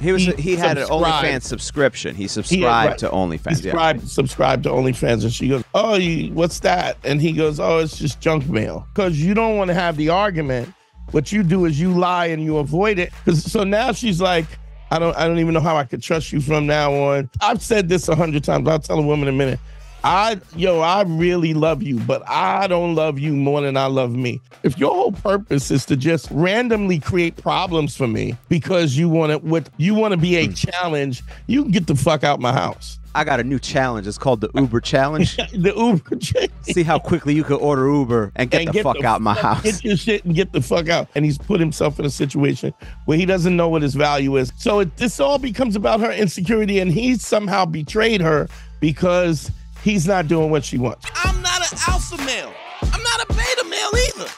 He was He he, had an. OnlyFans subscription. He subscribed right. to OnlyFans. yeah. subscribe subscribe to OnlyFans, and she goes, "Oh, you, what's that?" And he goes, "Oh, it's just junk mail." Because you don't want to have the argument. What you do is you lie and you avoid it. so now she's like, "I don't, I don't even know how I could trust you from now on." I've said this a hundred times. I'll tell a woman in a minute. I, yo, I really love you, but I don't love you more than I love me. If your whole purpose is to just randomly create problems for me because you want to, what you want to be a hmm. challenge, you can get the fuck out my house. I got a new challenge. It's called the Uber challenge. the Uber chick. See how quickly you could order Uber and get and the fuck out my house. Get your shit and get the fuck out. And he's put himself in a situation where he doesn't know what his value is. So it, this all becomes about her insecurity, and he somehow betrayed her because he's not doing what she wants. I'm not an alpha male. I'm not a beta male either.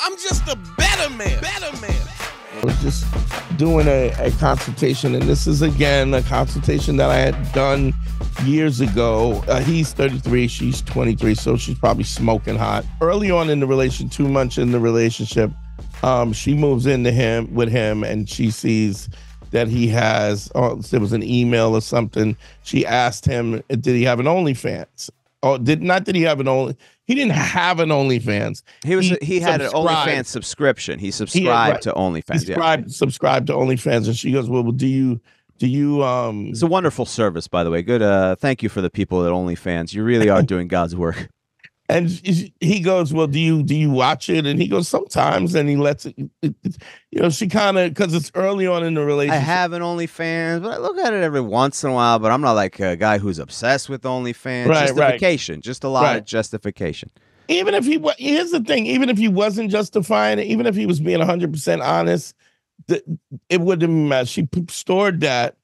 I'm just a better man. Better man. I was just doing a, a consultation, and this is again a consultation that I had done years ago. Uh, he's 33, she's 23, so she's probably smoking hot. Early on in the relation, two months in the relationship, um, she moves into him with him, and she sees that he has. Oh, there was an email or something. She asked him, "Did he have an OnlyFans?" Oh, did not did he have an only? He didn't have an OnlyFans. He was he, had an subscribed. OnlyFans subscription. He subscribed right. to OnlyFans. Yeah. subscribe subscribe to OnlyFans, and she goes, "Well, do you do you um?" It's a wonderful service, by the way. Good. Uh, thank you for the people at OnlyFans. You really are doing God's work. And he goes, "Well, do you do you watch it?" And he goes, "Sometimes." And he lets it. it- it- you know, she kind of because it's early on in the relationship. I have an OnlyFans, but I look at it every once in a while. But I'm not like a guy who's obsessed with OnlyFans. Right, right. justification, just a lot Right. of justification. even if he was, here's the thing, even if he wasn't justifying it, even if he was being 100 percent honest, th- it wouldn't matter. She stored that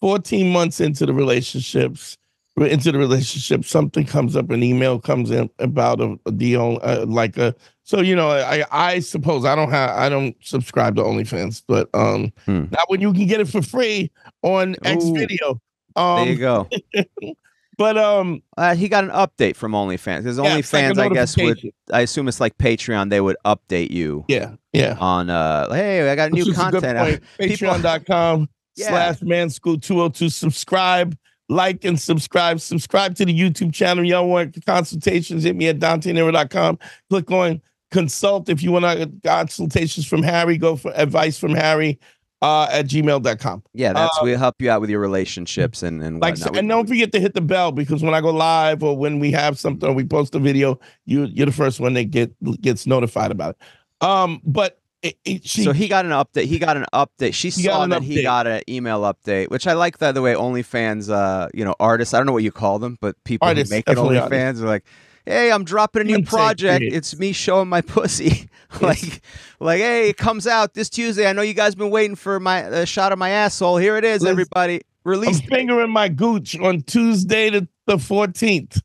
14 months into the relationships. Into the relationship, something comes up, an email comes in about a, a deal, uh, like a. So you know, I I suppose I don't have I don't subscribe to OnlyFans, but um, Hmm. not when you can get it for free on X Video. Um, there you go. But um, Uh, he got an update from OnlyFans. His yeah, it's like OnlyFans, I guess, would. I assume it's like Patreon. They would update you yeah, yeah. on uh, hey, I got Which new is a good content. out. point. People- Patreon.com Yeah. slash man school 202. Subscribe, like, and subscribe. Subscribe to the YouTube channel. Y'all want consultations? Hit me at DanteNero.com. Click on consult if you want to consultations from Harry. Go for advice from Harry uh, at gmail.com. Yeah, that's Uh, we help you out with your relationships and and Like, whatnot. and don't forget to hit the bell because when I go live or when we have something or we post a video, you you're the first one that get gets notified about it. Um, but it, it, she, so he got an update. He got an update. She saw that he got an email update, which I like. By the way, OnlyFans, uh, you know, artists. I don't know what you call them, but people Artists, who make it OnlyFans are like, "Hey, I'm dropping a new Content project. It's me showing my pussy." like, like, hey, it comes out this Tuesday. I know you guys been waiting for my a shot of my asshole. Here it is, Liz, everybody. I'm Release. fingering my gooch on Tuesday the, the 14th.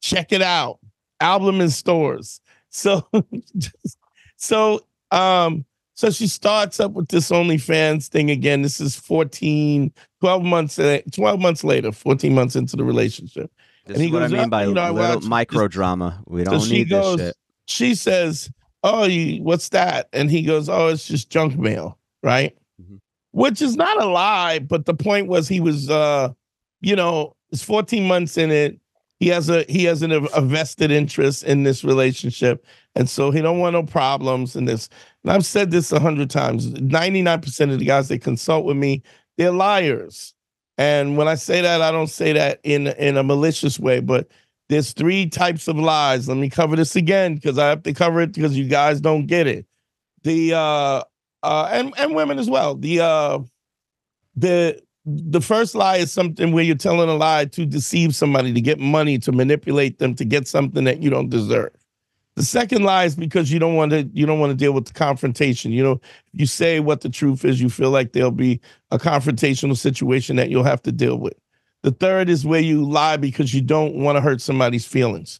Check it out. Album in stores. So so um so she starts up with this OnlyFans thing again. This is 14, 12 months uh, 12 months later, 14 months into the relationship. This and he is what I mean "Oh, by you know, little micro drama. We don't she need goes, this shit. she says, "Oh, you, what's that?" And he goes, "Oh, it's just junk mail, right?" Mhm. Which is not a lie, but the point was he was, uh, you know, it's 14 months in it. He has a he has an, a vested interest in this relationship, and so he don't want no problems in this. And I've said this a hundred times. 99% of the guys that consult with me, they're liars. And when I say that, I don't say that in in a malicious way, but there's three types of lies. Let me cover this again because I have to cover it because you guys don't get it. The uh uh and, and women as well. The uh the the first lie is something where you're telling a lie to deceive somebody, to get money, to manipulate them, to get something that you don't deserve. The second lie is because you don't want to you don't want to deal with the confrontation. You know, you say what the truth is, you feel like there'll be a confrontational situation that you'll have to deal with. The third is where you lie because you don't want to hurt somebody's feelings.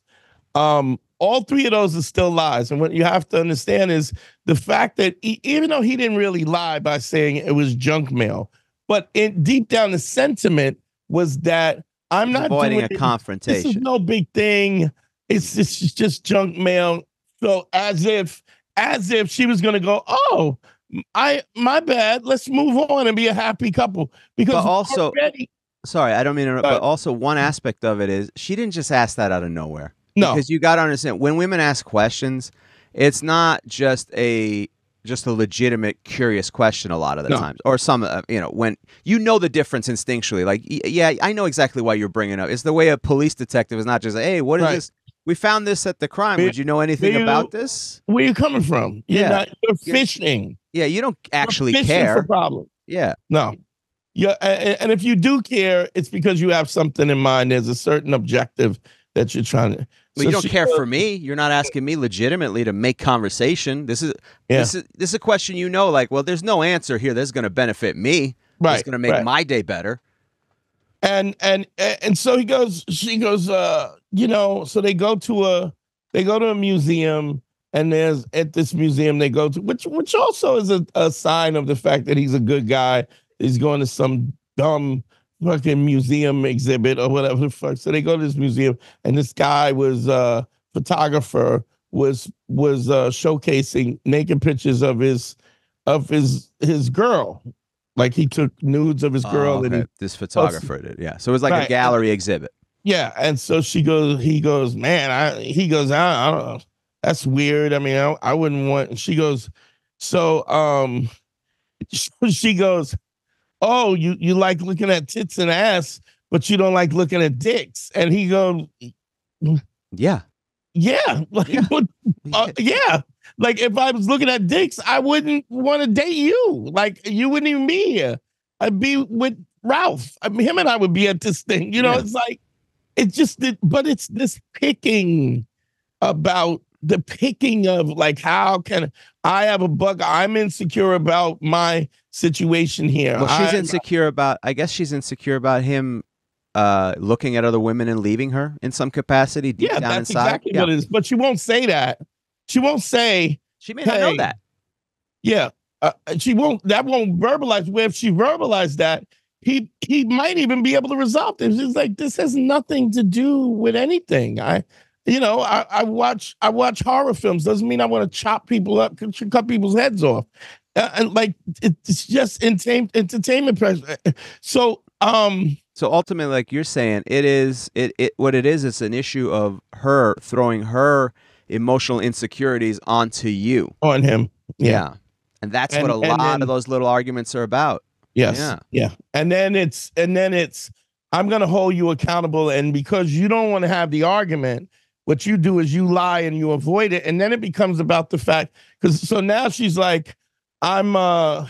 Um, all three of those are still lies. And what you have to understand is the fact that e- even though he didn't really lie by saying it was junk mail, but in deep down the sentiment was that I'm not avoiding doing a it- This is confrontation. no big thing. It's it's just junk mail. So as if as if she was gonna go, oh, I my bad. Let's move on and be a happy couple because But also- already, Sorry, I don't mean to but also one aspect of it is she didn't just ask that out of nowhere. no, because you got to understand when women ask questions, it's not just a just a legitimate curious question a lot of the No. times or some uh, you know when you know the difference instinctually like yeah i know exactly why you're bringing up it's the way a police detective is not just hey what is Right. this we found this at the crime would you know anything you- about this where you coming from? You're Yeah. not. You're fishing. yeah you don't actually fishing care for problem. yeah No. Yeah, and, and if you do care, it's because you have something in mind. There's a certain objective that you're trying to. but So you don't she- care for me you're not asking me legitimately to make conversation this is Yeah. this is this is a question you know like well there's no answer here that's going to benefit me right. it's going to make right. my day better and and and so he goes she goes uh you know so they go to a they go to a museum and there's at this museum they go to which which also is a, a sign of the fact that he's a good guy he's going to some dumb fucking museum exhibit or whatever the fuck so they go to this museum and this guy was uh photographer was was uh showcasing naked pictures of his of his his girl like he took nudes of his girl Oh, and he this photographer did. Yeah. So it was like Right. a gallery exhibit. Yeah, and so she goes. He goes, man. I. He goes. I, I don't know. That's weird. I mean, I, I wouldn't want. and She goes. So, um, she goes. Oh, you you like looking at tits and ass, but you don't like looking at dicks. And he goes, Yeah. yeah, like Yeah. what? Uh, yeah. Like if I was looking at dicks, I wouldn't want to date you. Like you wouldn't even be here. I'd be with Ralph. I mean, him and I would be at this thing. You know, Yeah. it's like it's just that, but it's this picking about the picking of like how can I have a bug? I'm insecure about my situation here. Well, she's I- insecure about. I guess she's insecure about him uh, looking at other women and leaving her in some capacity deep Yeah, down that's inside. exactly yeah. what it is. But she won't say that. She won't say. She may not know that. Yeah, uh, she won't. That won't verbalize. Where if she verbalized that, he he might even be able to resolve this. It's like this has nothing to do with anything. I, you know, I, I watch I watch horror films. Doesn't mean I want to chop people up, cut cut people's heads off. Uh, and like it's just entertain, entertainment. Press. So um, So ultimately, like you're saying, it is it, it what it is. It's an issue of her throwing her emotional insecurities onto you. on him. Yeah. And that's And- what a lot then- of those little arguments are about. Yes. Yeah. Yeah. And then it's and then it's I'm gonna hold you accountable. And because you don't want to have the argument, what you do is you lie and you avoid it. And then it becomes about the fact because so now she's like, I'm uh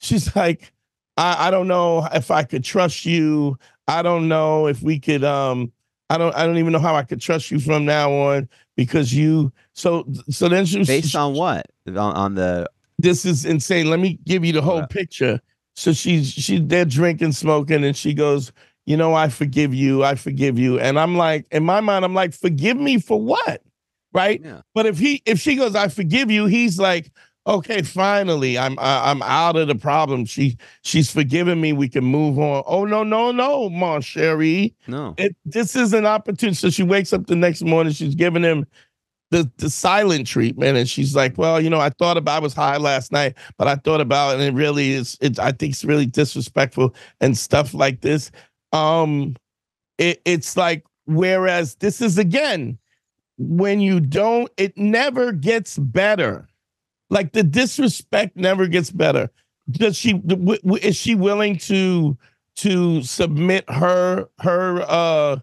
she's like, I, I don't know if I could trust you. I don't know if we could um I don't I don't even know how I could trust you from now on because you so so then she was Based on what? On, on the this is insane. Let me give you the whole picture. So she's she they're drinking, smoking, and she goes, you know, I forgive you, I forgive you. And I'm like, in my mind, I'm like, forgive me for what? Right? yeah. But if he if she goes, I forgive you, he's like, okay, finally, I'm I, I'm out of the problem. She she's forgiven me. We can move on. Oh no, no, no, mon chéri. No. It, this is an opportunity. So she wakes up the next morning. She's giving him the the silent treatment, and she's like, "Well, you know, I thought about. I was high last night, but I thought about, it and it really is. It I think it's really disrespectful and stuff like this. Um, it, it's like whereas this is again when you don't, it never gets better. Like the disrespect never gets better. Does she? w- w- Is she willing to to submit her her uh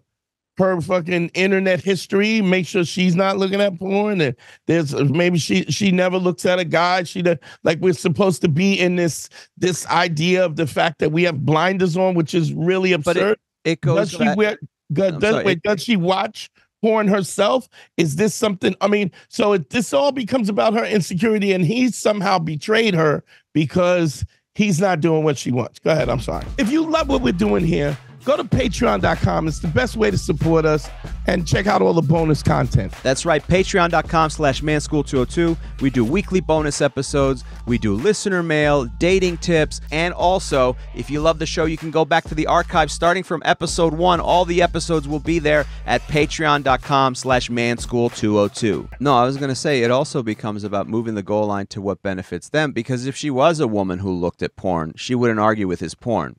her fucking internet history, make sure she's not looking at porn, and there's maybe she she never looks at a guy. She does, like we're supposed to be in this this idea of the fact that we have blinders on, which is really But it absurd. It does goes she wear? go- does, sorry, wait, it- does she watch porn herself? Is this something? I mean, so it, this all becomes about her insecurity, and he somehow betrayed her because he's not doing what she wants. Go ahead. I'm sorry. If you love what we're doing here, go to patreon.com. It's the best way to support us. and check out all the bonus content. That's right, patreon.com slash manschool202. We do weekly bonus episodes, we do listener mail, dating tips, and also, if you love the show, you can go back to the archive starting from episode one. All the episodes will be there at patreon.com slash manschool202. No, I was going to say, it also becomes about moving the goal line to what benefits them, because if she was a woman who looked at porn, she wouldn't argue with his porn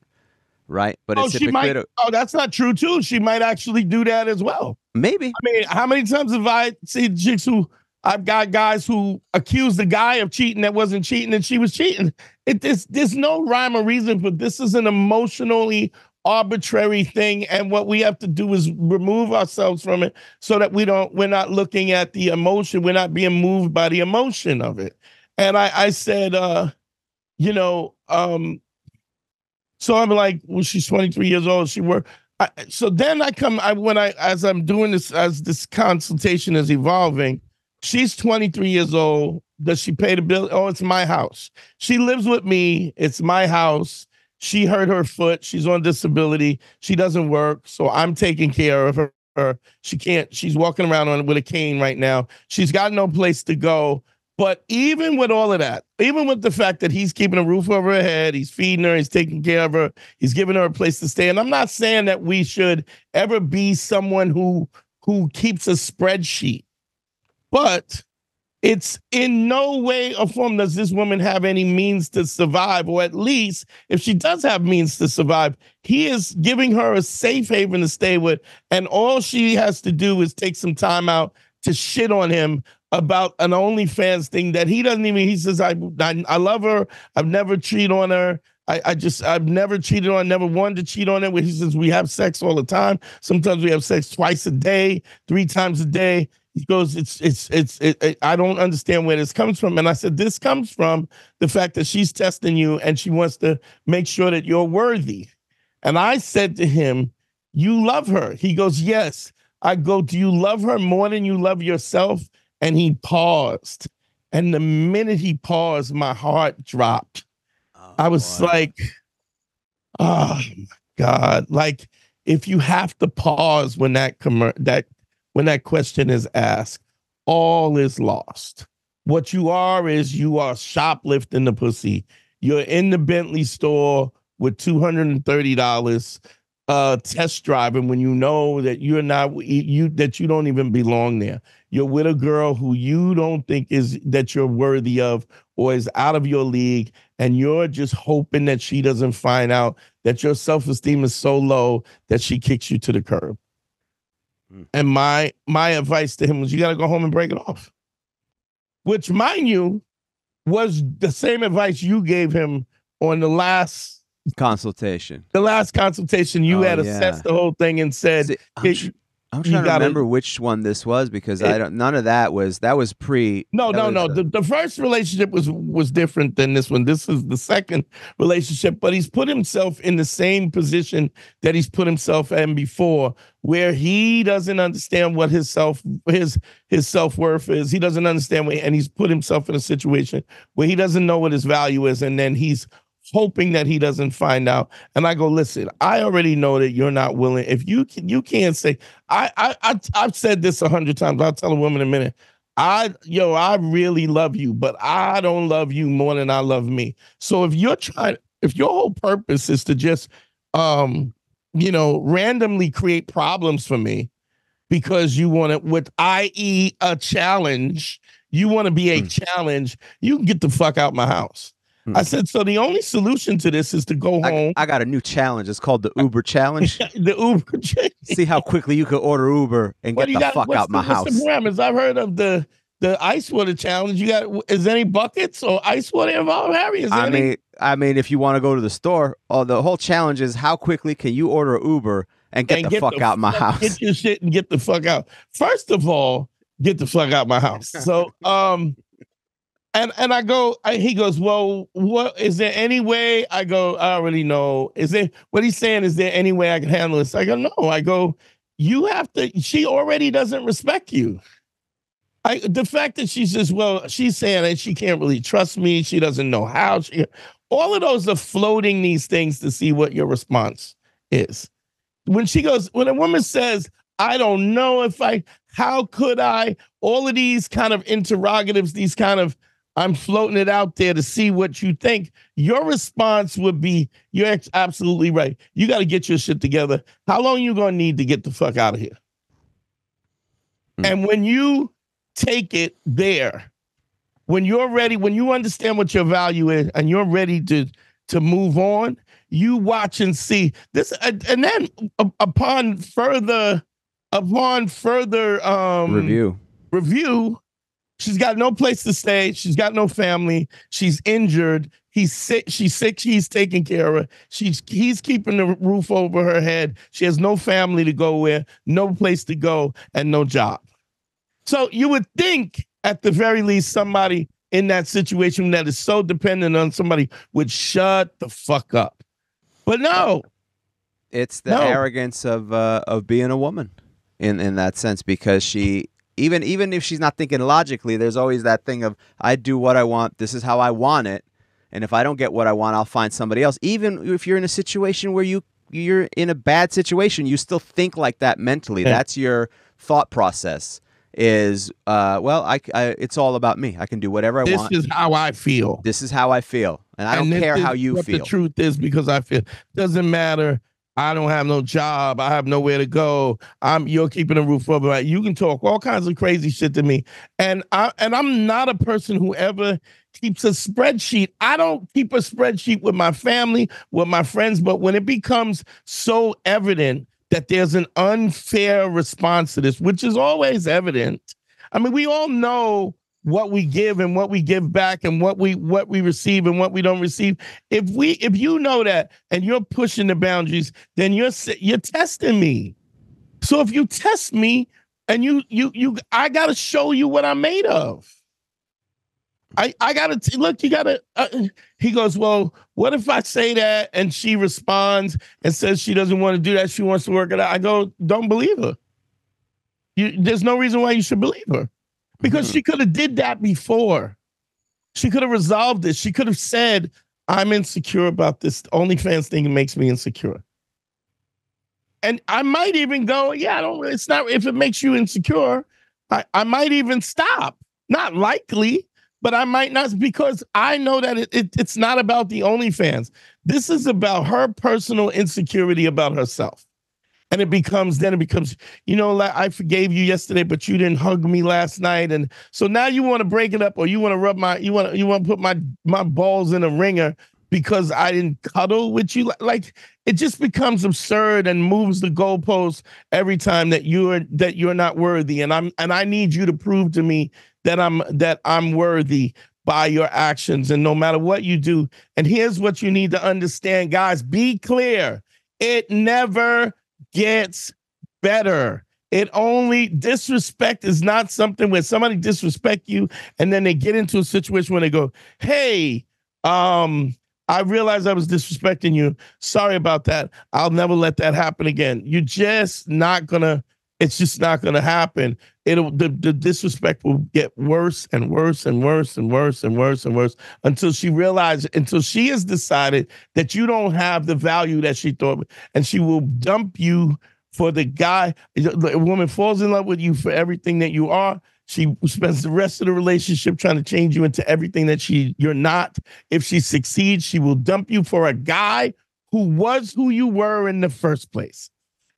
right? But oh, she might. Oh, that's not true too. She might actually do that as well. Maybe. I mean, how many times have I seen chicks who I've got guys who accused the guy of cheating that wasn't cheating and she was cheating. It there's there's no rhyme or reason, but this is an emotionally arbitrary thing, and what we have to do is remove ourselves from it so that we don't we're not looking at the emotion, we're not being moved by the emotion of it. And I I said, uh, you know, um, so I'm like, well, she's 23 years old. She worked. So then I come, I when I as I'm doing this as this consultation is evolving, she's 23 years old. Does she pay the bill? Oh, it's my house. She lives with me. It's my house. She hurt her foot. She's on disability. She doesn't work, so I'm taking care of her. She can't. She's walking around on with a cane right now. She's got no place to go. But even with all of that, even with the fact that he's keeping a roof over her head, he's feeding her, he's taking care of her, he's giving her a place to stay. And I'm not saying that we should ever be someone who who keeps a spreadsheet, but it's in no way or form does this woman have any means to survive, or at least if she does have means to survive, he is giving her a safe haven to stay with, and all she has to do is take some time out to shit on him about an OnlyFans thing that he doesn't even. He says, "I I, I love her. I've never cheated on her. I, I just I've never cheated on. Never wanted to cheat on her." He says, "We have sex all the time. Sometimes we have sex twice a day, three times a day." He goes, "It's it's it's. It, it, I don't understand where this comes from." And I said, "This comes from the fact that she's testing you and she wants to make sure that you're worthy." And I said to him, "You love her." He goes, "Yes." I go, "Do you love her more than you love yourself?" And he paused. And the minute he paused, my heart dropped. Oh, I was boy. like, oh my God. Like if you have to pause when that commer- that when that question is asked, all is lost. What you are is you are shoplifting the pussy. You're in the Bentley store with $230 uh test driving when you know that you're not you that you don't even belong there you're with a girl who you don't think is that you're worthy of or is out of your league and you're just hoping that she doesn't find out that your self-esteem is so low that she kicks you to the curb Mm. and my my advice to him was you got to go home and break it off which mind you was the same advice you gave him on the last consultation. the last consultation you Oh, had yeah. assessed the whole thing and said See, I'm, "Hey, you trying to remember which one this was because I don't. None of that was that was pre. No, no, no. The, the first relationship was was different than this one. This is the second relationship, but he's put himself in the same position that he's put himself in before, where he doesn't understand what his self his his self worth is. He doesn't understand, what, and he's put himself in a situation where he doesn't know what his value is, and then he's hoping that he doesn't find out. And I go, listen, I already know that you're not willing. If you can, you can't say, I I, I I've said this a hundred times. I'll tell a woman in a minute. I yo, I really love you, but I don't love you more than I love me. So if you're trying, if your whole purpose is to just um, you know, randomly create problems for me because you want it with i.e. a challenge, you want to be a Hmm. challenge, you can get the fuck out my house. Hmm. I said, so the only solution to this is to go I, home. I got a new challenge. It's called the Uber challenge. the Uber change. See how quickly you can order Uber and get the got- fuck out the- my what's house. The parameters? I've heard of the the ice water challenge. You got is there any buckets or ice water involved, Harry? Is there I any? mean, I mean, if you want to go to the store, oh, the whole challenge is how quickly can you order Uber and get and the fuck out my house. Get your shit and get the fuck out. First of all, get the fuck out my house. So um and and I go, I, he goes, Well, what is there any way? I go, I don't really know. Is there what he's saying? Is there any way I can handle this? I go, No, I go, you have to, she already doesn't respect you. I the fact that she says, Well, she's saying that she can't really trust me, she doesn't know how. She, all of those are floating these things to see what your response is when she goes, when a woman says, I don't know if I, how could I? All of these kind of interrogatives, these kind of, I'm floating it out there to see what you think. Your response would be, you're absolutely right. You got to get your shit together. How long you going to need to get the fuck out of here? Mm. And when you take it there, when you're ready, when you understand what your value is and you're ready to to move on, you watch and see this and then upon further upon further um review review she's got no place to stay. She's got no family. She's injured. He's sick. She's sick. He's taking care of her. She's he's keeping the roof over her head. She has no family to go with no place to go and no job. So you would think at the very least somebody in that situation that is so dependent on somebody would shut the fuck up. But no. It's the no. arrogance of uh, of being a woman in in that sense because she even even if she's not thinking logically, there's always that thing of I do what I want. This is how I want it, and if I don't get what I want, I'll find somebody else. Even if you're in a situation where you you're in a bad situation, you still think like that mentally. Yeah. That's your thought process. Is uh well, I, I, it's all about me. I can do whatever I this want. This is how I feel. This is how I feel, and I and don't care how you feel. The truth is because I feel doesn't matter I don't have no job. I have nowhere to go. I'm you're keeping a roof over my. You can talk all kinds of crazy shit to me, and I and I'm not a person who ever keeps a spreadsheet. I don't keep a spreadsheet with my family, with my friends, but when it becomes so evident that there's an unfair response to this, which is always evident. I mean, we all know what we give and what we give back and what we what we receive and what we don't receive. If we if you know that and you're pushing the boundaries then you're you're testing me. So if you test me and you you you i got to show you what i'm made of. I i got to t- look you got to uh, he goes well what if i say that and she responds and says she doesn't want to do that she wants to work it out? I go don't believe her. You, there's no reason why you should believe her because mm-hmm. she could have did that before. She could have resolved this. She could have said, "I'm insecure about this OnlyFans thing. makes me insecure." And I might even go, "Yeah, I don't. It's not. If it makes you insecure, I, I might even stop. Not likely, but I might not because I know that it, it, it's not about the OnlyFans. This is about her personal insecurity about herself and it becomes then it becomes you know like i forgave you yesterday but you didn't hug me last night. And so now you want to break it up or you want to rub my you want you want to put my my balls in a ringer because i didn't cuddle with you? Like it just becomes absurd and moves the goalposts every time that you're that you're not worthy. And i'm and i need you to prove to me that i'm that i'm worthy by your actions. And no matter what you do and here's what you need to understand guys be clear. It never gets better. It only disrespect is not something where somebody disrespect you and then they get into a situation where they go, "Hey, um, I realized I was disrespecting you. Sorry about that. I'll never let that happen again." You're just not gonna. It's just not gonna happen. It'll the, the disrespect will get worse and worse and worse and worse and worse and worse until she realizes until she has decided that you don't have the value that she thought, and she will dump you for the guy. The woman falls in love with you for everything that you are. She spends the rest of the relationship trying to change you into everything that she you're not. If she succeeds, she will dump you for a guy who was who you were in the first place.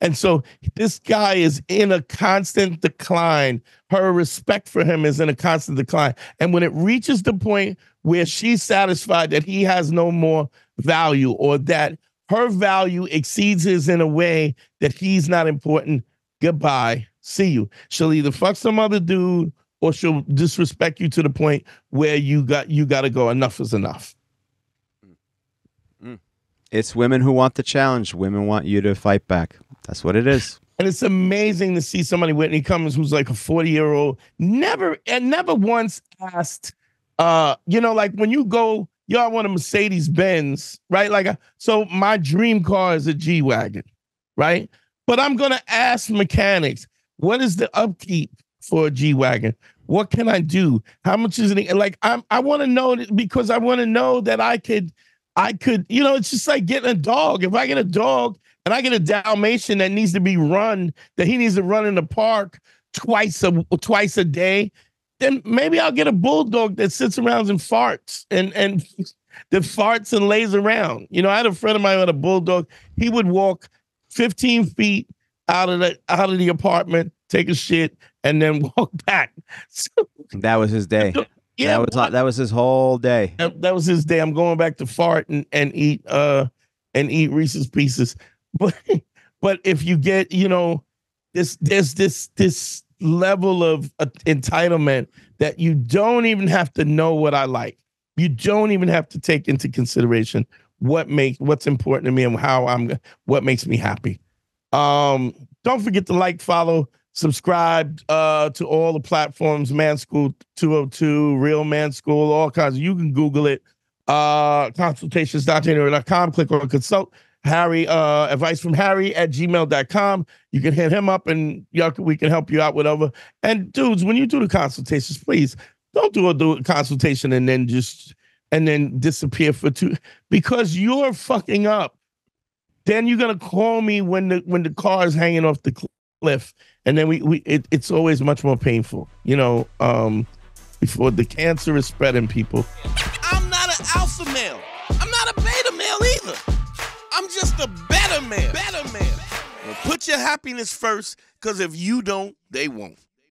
And so this guy is in a constant decline. Her respect for him is in a constant decline. And when it reaches the point where she's satisfied that he has no more value or that her value exceeds his in a way that he's not important. Goodbye. See you. She'll either fuck some other dude or she'll disrespect you to the point where you got you got to go. Enough is enough. It's women who want the challenge. Women want you to fight back. That's what it is. And it's amazing to see somebody Whitney Cummings who's like a 40 year old, never and never once asked, uh, you know, like when you go y'all want a Mercedes Benz, right? Like, uh, so my dream car is a G Wagon, right? But I'm going to ask mechanics, what is the upkeep for a G Wagon? What can I do? How much is it? Like, I'm, I want to know because I want to know that I could I could, you know, it's just like getting a dog. If I get a dog and I get a Dalmatian that needs to be run, that he needs to run in the park twice a twice a day, then maybe I'll get a bulldog that sits around and farts and and that farts and lays around. You know, I had a friend of mine with a bulldog. He would walk 15 feet out of the out of the apartment, take a shit, and then walk back. So, That was his day. yeah, that was that was his whole day. that, that was his day. I'm going back to fart and, and eat uh and eat Reese's pieces. But but if you get you know this there's this this level of uh, entitlement that you don't even have to know what I like. You don't even have to take into consideration what makes what's important to me and how I'm what makes me happy. Um, don't forget to like, follow, subscribe uh, to all the platforms, Man School 202, Real Man School, all kinds. You can Google it. Uh, consultations.DanteNero.com. Click on consult. Harry, uh, advice from Harry at gmail.com. You can hit him up and y'all we can help you out, whatever. And dudes, when you do the consultations, please don't do a, do a consultation and then just and then disappear for two because you're fucking up. Then you're gonna call me when the when the car is hanging off the cliff, and then we we it, it's always much more painful, you know. Um, before the cancer is spreading, people. I'm not an alpha male. I'm not a beta male either. I'm just a better man. Better man. Put your happiness first, because if you don't, they won't.